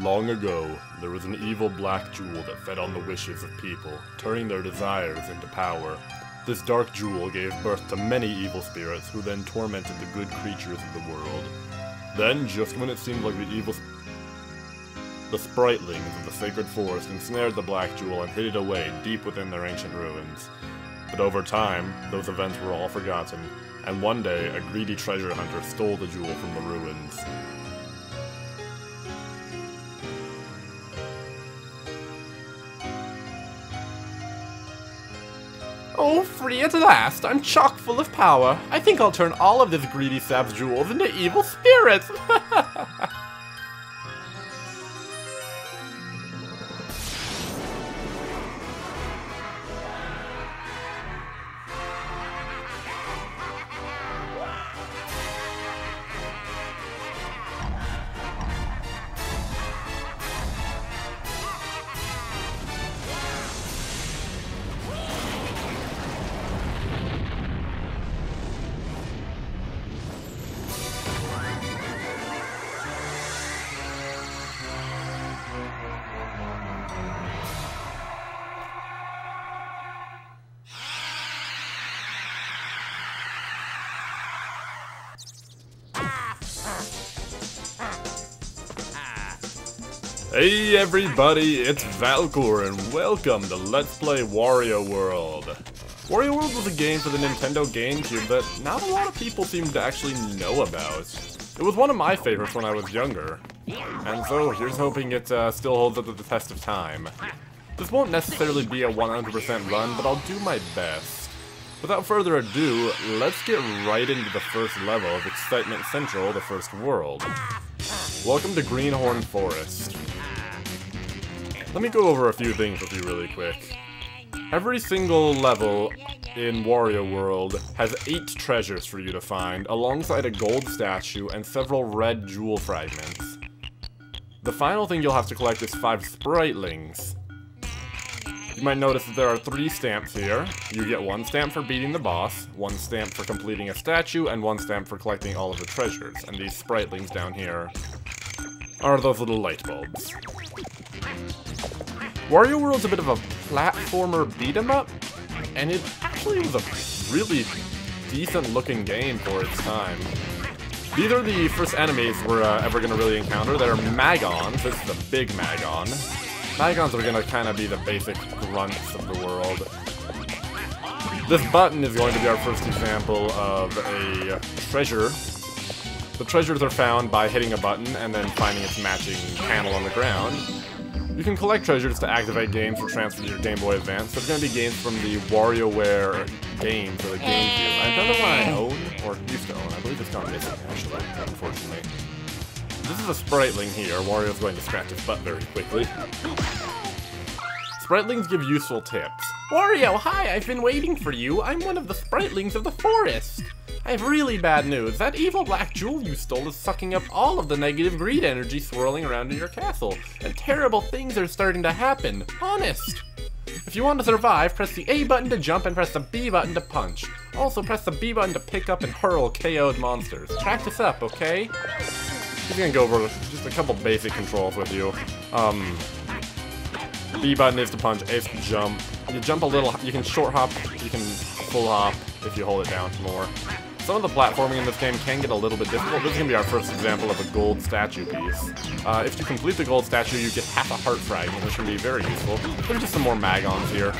Long ago, there was an evil black jewel that fed on the wishes of people, turning their desires into power. This dark jewel gave birth to many evil spirits who then tormented the good creatures of the world. Then, just when it seemed like the evil the Spritelings of the Sacred Forest ensnared the Black Jewel and hid it away deep within their ancient ruins. But over time, those events were all forgotten, and one day a greedy treasure hunter stole the jewel from the ruins. Oh, free at last! I'm chock full of power. I think I'll turn all of this greedy sap's jewels into evil spirits! Hey everybody, it's Valkoor and welcome to Let's Play Wario World. Wario World was a game for the Nintendo GameCube that not a lot of people seem to actually know about. It was one of my favorites when I was younger, and so here's hoping it uh, still holds up to the test of time. This won't necessarily be a 100% run, but I'll do my best. Without further ado, let's get right into the first level of Excitement Central, the first world. Welcome to Greenhorn Forest. Let me go over a few things with you really quick. Every single level in Wario World has 8 treasures for you to find, alongside a gold statue and several red jewel fragments. The final thing you'll have to collect is 5 Spritelings. You might notice that there are 3 stamps here. You get 1 stamp for beating the boss, 1 stamp for completing a statue, and 1 stamp for collecting all of the treasures. And these Spritelings down here are those little light bulbs. Wario World's is a bit of a platformer beat 'em up, and it actually was a really decent looking game for its time. These are the first enemies we're uh, ever going to really encounter. They're Magons. This is a big Magon. Magons are going to kind of be the basic grunts of the world. This button is going to be our first example of a treasure. The treasures are found by hitting a button and then finding its matching panel on the ground. You can collect treasures to activate games or transfer to your Game Boy Advance. There's going to be games from the WarioWare games for the GameCube. I don't know what I own, or used to own. I believe it's gone missing, actually, unfortunately. This is a Spriteling here. Wario's going to scratch his butt very quickly. Spritelings give useful tips. Wario, hi! I've been waiting for you. I'm one of the Spritelings of the forest. I have really bad news. That evil black jewel you stole is sucking up all of the negative greed energy swirling around in your castle, and terrible things are starting to happen. Honest. If you want to survive, press the A button to jump and press the B button to punch. Also, press the B button to pick up and hurl KO'd monsters. Practice up, okay? Just gonna go over just a couple basic controls with you. Um, B button is to punch, A is to jump. You jump a little, you can short hop, you can full hop if you hold it down more. Some of the platforming in this game can get a little bit difficult. This is going to be our first example of a gold statue piece. Uh, if you complete the gold statue, you get half a heart fragment, which can be very useful. There's just some more Magons here.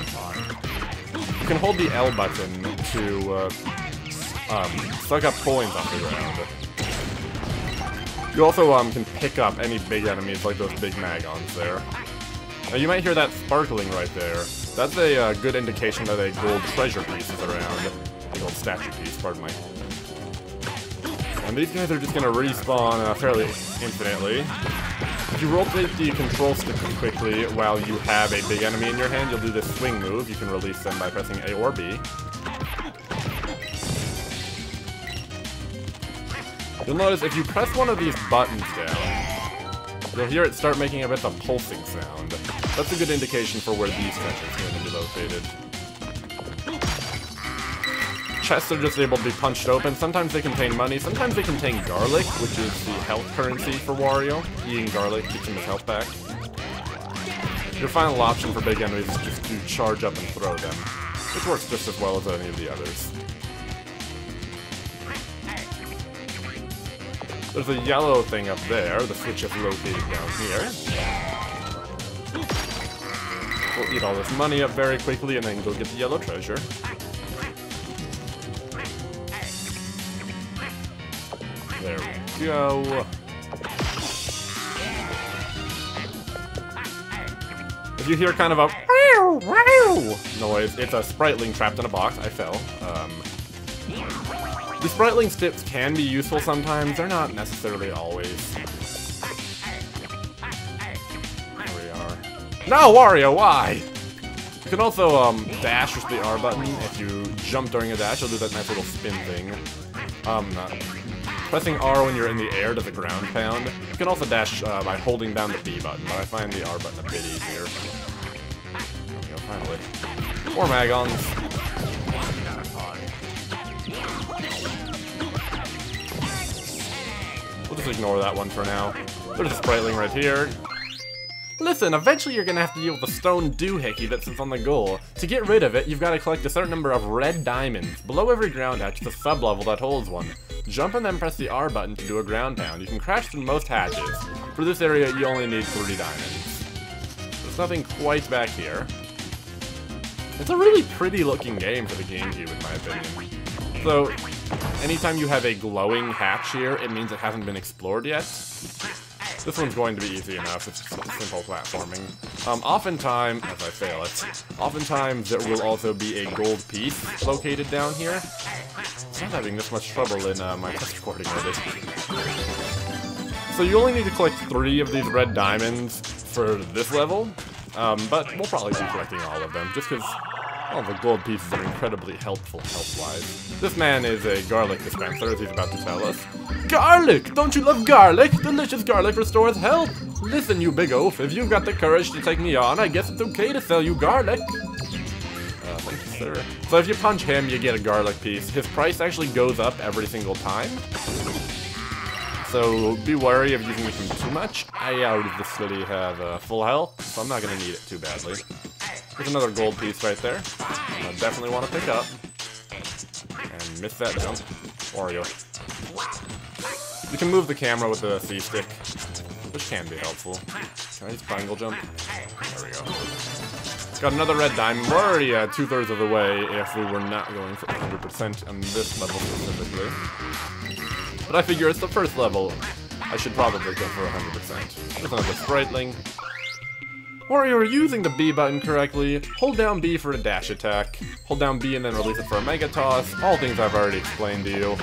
You can hold the L button to uh, um, suck up coins off the ground. You also um, can pick up any big enemies like those big Magons there. Now you might hear that sparkling right there. That's a uh, good indication that a gold treasure piece is around. A gold statue piece, pardon me. And these guys are just gonna respawn uh, fairly infinitely. If you rotate the control stick quickly while you have a big enemy in your hand, you'll do this swing move. You can release them by pressing A or B. You'll notice if you press one of these buttons down, you'll hear it start making a bit of a pulsing sound. That's a good indication for where these treasures are going to be located. Chests are just able to be punched open. Sometimes they contain money, sometimes they contain garlic, which is the health currency for Wario. Eating garlic keeps him his health back. Your final option for big enemies is just to charge up and throw them, which works just as well as any of the others. There's a yellow thing up there. The switch is located down here. We'll eat all this money up very quickly and then go get the yellow treasure. Go. If you hear kind of a noise, it's a Spriteling trapped in a box. I fell. Um, the Spriteling tips can be useful sometimes. They're not necessarily always. There we are. No, Wario, why? You can also um, dash with the R button. If you jump during a dash, you'll do that nice little spin thing. Um, pressing R when you're in the air to the ground pound. You can also dash uh, by holding down the B button, but I find the R button a bit easier. There we go, finally. More Magons. We'll just ignore that one for now. There's a Spriteling right here. Listen, eventually you're gonna have to deal with the stone doohickey that sits on the goal. To get rid of it, you've got to collect a certain number of red diamonds. Below every ground hatch is a sub-level that holds one. Jump and then press the R button to do a ground pound. You can crash through most hatches. For this area, you only need three diamonds. There's nothing quite back here. It's a really pretty looking game for the GameCube, in my opinion. So, anytime you have a glowing hatch here, it means it hasn't been explored yet. This one's going to be easy enough, it's simple platforming. Um, oftentimes, as I fail it, oftentimes there will also be a gold piece located down here. I'm not having this much trouble in uh, my test recording edit. So you only need to collect three of these red diamonds for this level, um, but we'll probably be collecting all of them, just because all the gold pieces are incredibly helpful health-wise. This man is a garlic dispenser, as he's about to tell us. Garlic! Don't you love garlic? Delicious garlic restores health! Listen, you big oaf, if you've got the courage to take me on, I guess it's okay to sell you garlic. Uh, thank you, sir. So if you punch him, you get a garlic piece. His price actually goes up every single time. So be wary of using him too much. I obviously have uh, full health, so I'm not going to need it too badly. There's another gold piece right there. I definitely want to pick up. And miss that jump. Wario. Can move the camera with the C-stick, which can be helpful. Can I jump? There we go. Got another red diamond. We're already uh, two-thirds of the way if we were not going for 100% on this level specifically. But I figure it's the first level. I should probably go for 100%. There's another Spriteling. Or you're using the B button correctly, hold down B for a dash attack, hold down B and then release it for a Mega Toss, all things I've already explained to you.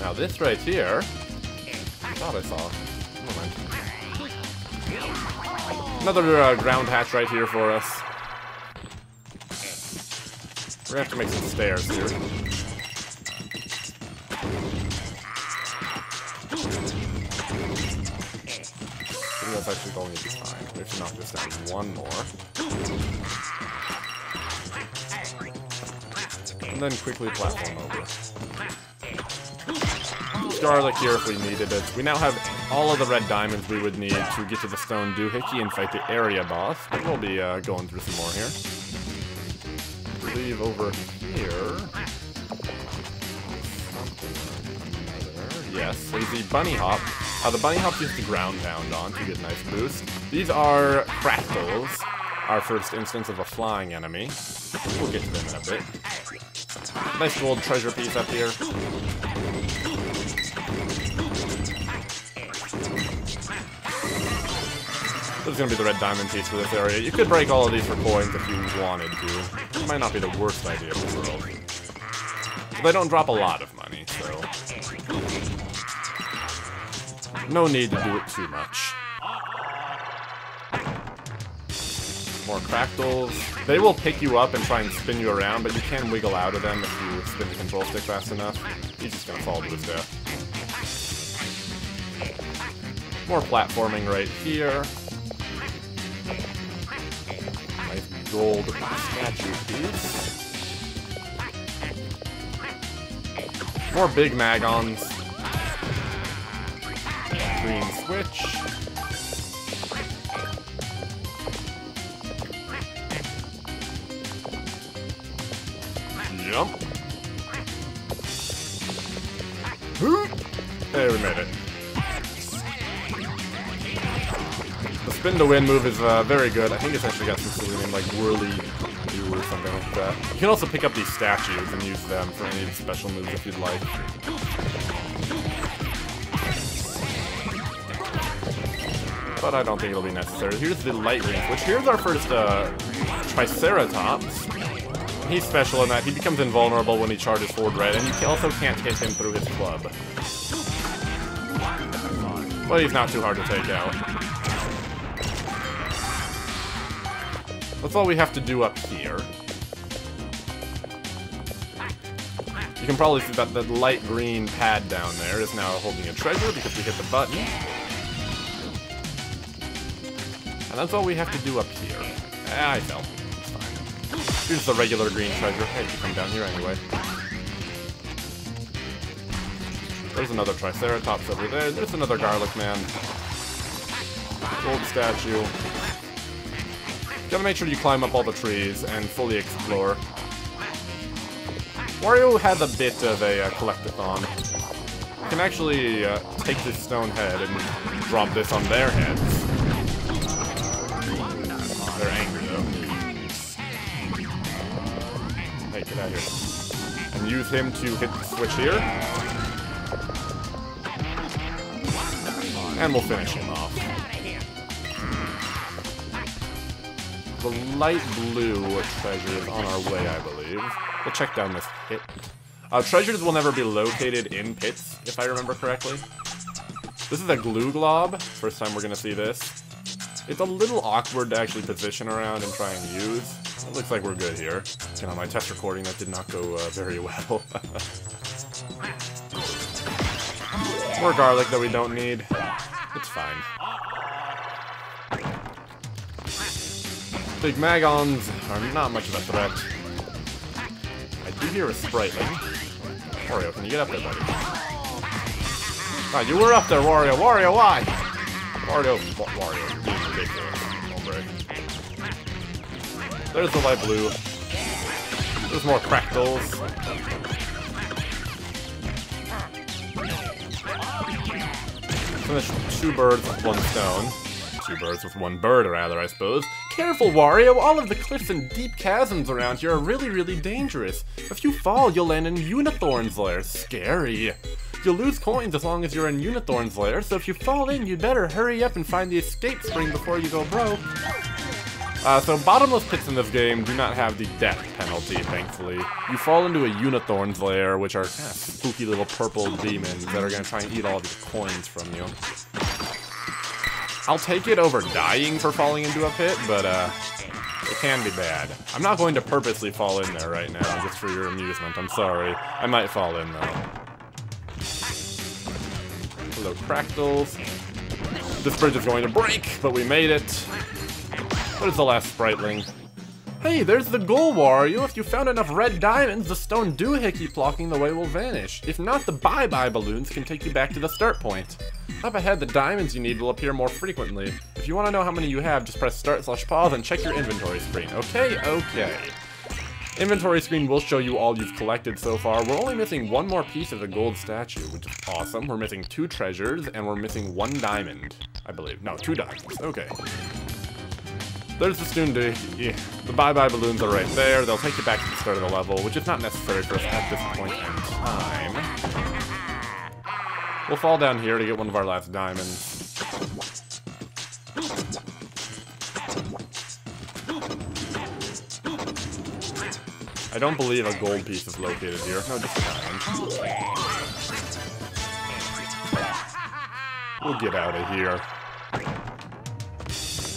Now this right here, I thought I saw, never mind. Another uh, ground hatch right here for us. We're gonna have to make some stairs here. that's actually going to be fine. We have to knock this down one more. And then quickly platform over. Garlic here if we needed it. We now have all of the red diamonds we would need to get to the stone doohickey and fight the area boss. But we'll be uh, going through some more here. Leave over here... Yes, there's the bunny hop. Uh, the bunny hop gets the ground pound on to get a nice boost. These are Cractyls, our first instance of a flying enemy. We'll get to them in a bit. Nice gold treasure piece up here. Going to be the red diamond piece for this area. You could break all of these for coins if you wanted to. It might not be the worst idea in the world. But they don't drop a lot of money, so... No need to do it too much. More Cractyls. They will pick you up and try and spin you around, but you can wiggle out of them if you spin the control stick fast enough. He's just gonna fall to his death. More platforming right here. Gold statue. More big Magons. Green switch. Jump. There, we made it. Spin to win move is uh, very good. I think it's actually got some silly name like Whirly Do or something like that. You can also pick up these statues and use them for any special moves if you'd like. But I don't think it'll be necessary. Here's the Lightning, which here's our first uh, Triceratops. He's special in that he becomes invulnerable when he charges forward red, and you also can't hit him through his club. But he's not too hard to take out. That's all we have to do up here. You can probably see that the light green pad down there is now holding a treasure because we hit the button. And that's all we have to do up here. Ah, I fell. It's fine. Here's the regular green treasure. Hey, you come down here anyway. There's another Triceratops over there. There's another Garlic Man. Gold statue. Gotta make sure you climb up all the trees and fully explore. Wario has a bit of a uh, collectathon. You can actually uh, take this stone head and drop this on their heads. They're angry though. Hey, get out here. And use him to hit the switch here. And we'll finish him The light blue treasure is on our way, I believe. We'll check down this pit. Uh, treasures will never be located in pits, if I remember correctly. This is a glue glob. First time we're gonna see this. It's a little awkward to actually position around and try and use. It looks like we're good here. And on my test recording, that did not go uh, very well. More garlic that we don't need. It's fine. Big Magons are not much of a threat. I do hear a Spriteling. Wario, can you get up there, buddy? Ah, you were up there, Wario. Wario, why? Wario, Wario, ridiculous. There's the light blue. There's more Cractyls. Finish two birds with one stone. Two birds with one bird, rather, I suppose. Careful, Wario! All of the cliffs and deep chasms around here are really, really dangerous. If you fall, you'll land in Unithorn's lair. Scary. You'll lose coins as long as you're in Unithorn's lair, so if you fall in, you'd better hurry up and find the escape spring before you go broke. Uh, so bottomless pits in this game do not have the death penalty, thankfully. You fall into a Unithorn's lair, which are kind of spooky little purple demons that are going to try and eat all these coins from you. I'll take it over dying for falling into a pit, but uh, it can be bad. I'm not going to purposely fall in there right now, just for your amusement. I'm sorry. I might fall in, though. Hello, Cractyls. This bridge is going to break, but we made it. What is the last Spriteling? Hey, there's the goal, Wario. If you found enough red diamonds, the stone doohickey blocking the way will vanish. If not, the bye-bye balloons can take you back to the start point. Up ahead, the diamonds you need will appear more frequently. If you want to know how many you have, just press start slash pause and check your inventory screen. Okay, okay. Inventory screen will show you all you've collected so far. We're only missing one more piece of the gold statue, which is awesome. We're missing two treasures, and we're missing one diamond, I believe. No, two diamonds. Okay. There's the Stoon yeah, The bye-bye balloons are right there. They'll take you back to the start of the level, which is not necessary for us at this point in time. We'll fall down here to get one of our last diamonds. I don't believe a gold piece is located here. No, just diamond. We'll get out of here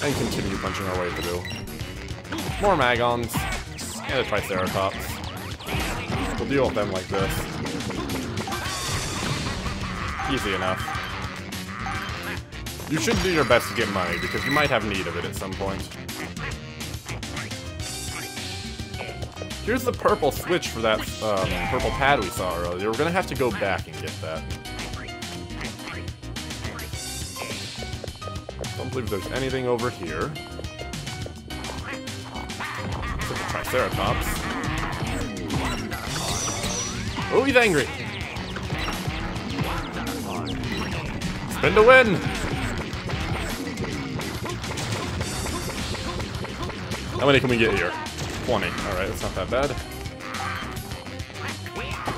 and continue punching our way through. More Magons, and a Triceratops. We'll deal with them like this. Easy enough. You should do your best to get money, because you might have need of it at some point. Here's the purple switch for that um, purple pad we saw earlier. We're gonna have to go back and get that. Don't believe there's anything over here. Triceratops. Oh, he's angry! Spin to win! How many can we get here? 20. Alright, that's not that bad.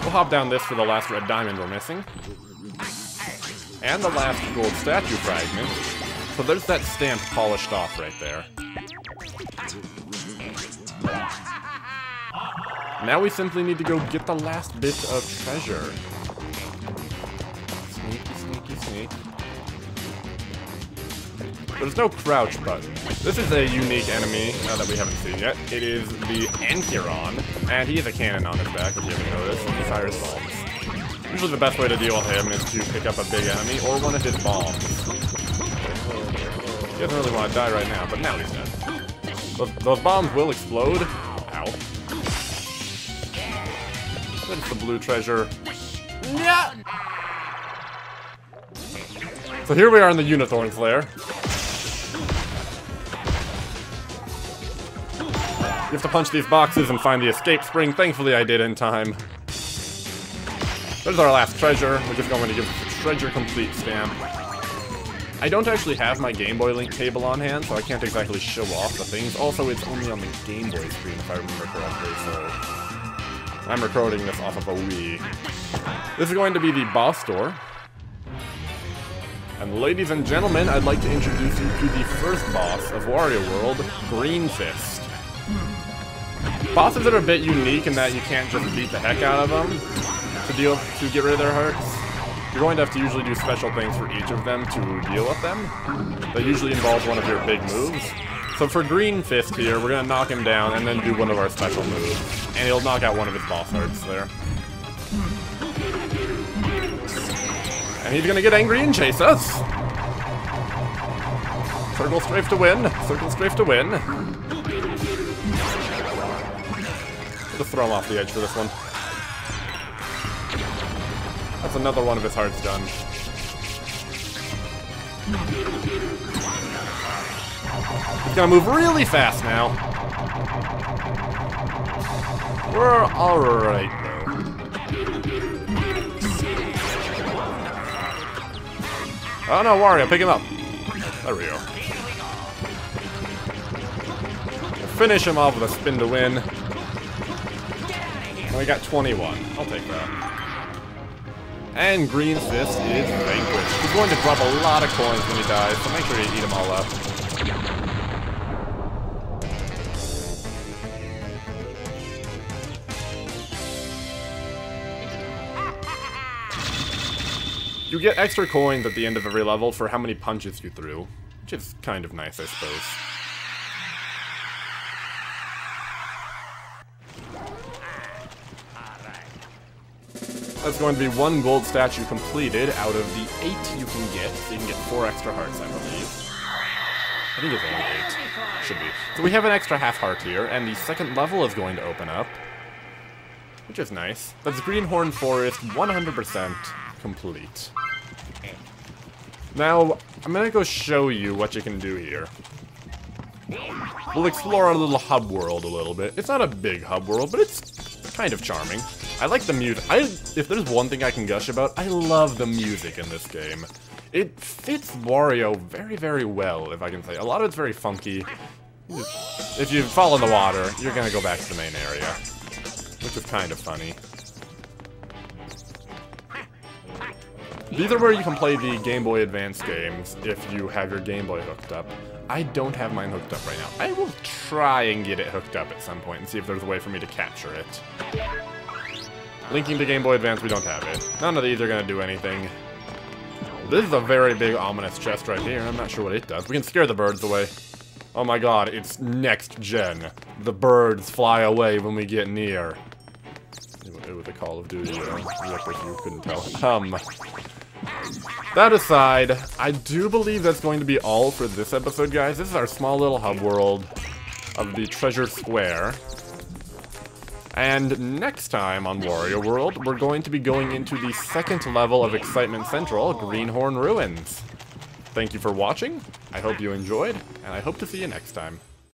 We'll hop down this for the last red diamond we're missing. And the last gold statue fragment. So there's that stamp polished off right there. Now we simply need to go get the last bit of treasure. Sneaky, sneaky, sneak. There's no crouch button. This is a unique enemy uh, that we haven't seen yet. It is the Anchiron, and he has a cannon on his back, if you haven't noticed, and he fires bombs. Usually the best way to deal with him is to pick up a big enemy or one of his bombs. He doesn't really want to die right now, but now he's dead. Those, those bombs will explode. Ow. That's the blue treasure. Yeah. So here we are in the Unithorn's lair. You have to punch these boxes and find the escape spring. Thankfully, I did in time. There's our last treasure. We're just going to give us a treasure complete stamp. I don't actually have my Game Boy Link cable on hand, so I can't exactly show off the things. Also, it's only on the Game Boy screen, if I remember correctly, so... I'm recording this off of a Wii. This is going to be the boss door. And ladies and gentlemen, I'd like to introduce you to the first boss of Wario World, Green Fist. Bosses are a bit unique in that you can't just beat the heck out of them to deal to get rid of their hurts. You're going to have to usually do special things for each of them to deal with them. That usually involves one of your big moves. So for Green Fist here, we're going to knock him down and then do one of our special moves. And he'll knock out one of his boss hearts there. And he's going to get angry and chase us. Circle strafe to win. Circle strafe to win. Just throw him off the edge for this one. That's another one of his hearts done. He's gonna move really fast now. We're alright, though. Oh no, Wario, pick him up. There we go. Finish him off with a spin to win. And We got 21. I'll take that. And Green Fist is vanquished. He's going to drop a lot of coins when he dies, so make sure you eat them all up. You get extra coins at the end of every level for how many punches you threw, which is kind of nice, I suppose. That's going to be one gold statue completed out of the eight you can get. So you can get four extra hearts, I believe. I think it's only eight. Should be. So we have an extra half heart here, and the second level is going to open up. Which is nice. That's Greenhorn Forest 100% complete. Now, I'm gonna go show you what you can do here. We'll explore our little hub world a little bit. It's not a big hub world, but it's kind of charming. I like the music. I, if there's one thing I can gush about, I love the music in this game. It fits Wario very, very well, if I can say. A lot of it's very funky. If you fall in the water, you're gonna go back to the main area. Which is kind of funny. These are where you can play the Game Boy Advance games if you have your Game Boy hooked up. I don't have mine hooked up right now. I will try and get it hooked up at some point and see if there's a way for me to capture it. Linking to Game Boy Advance, we don't have it. None of these are to do anything. This is a very big ominous chest right here. I'm not sure what it does. We can scare the birds away. Oh my god, it's next gen. The birds fly away when we get near. It was a Call of Duty, if you couldn't tell. Um, that aside, I do believe that's going to be all for this episode, guys. This is our small little hub world of the Treasure Square. And next time on Wario World, we're going to be going into the second level of Excitement Central, Greenhorn Ruins. Thank you for watching, I hope you enjoyed, and I hope to see you next time.